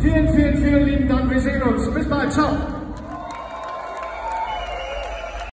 Vielen, vielen, vielen lieben Dank. Wir sehen uns. Bis bald. Ciao.